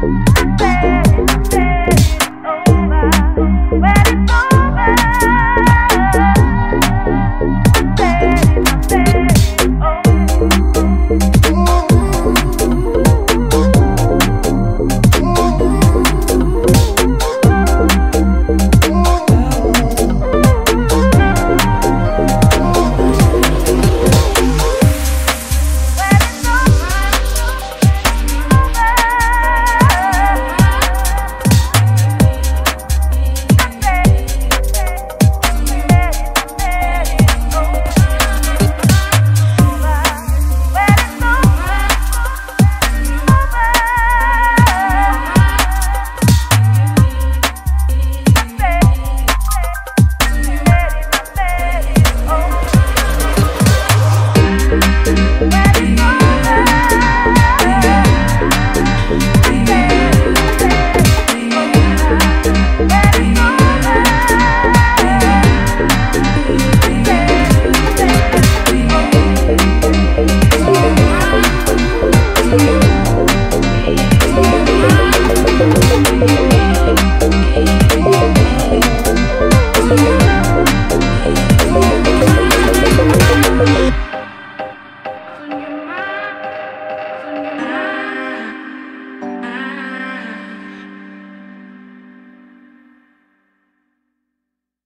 Bye.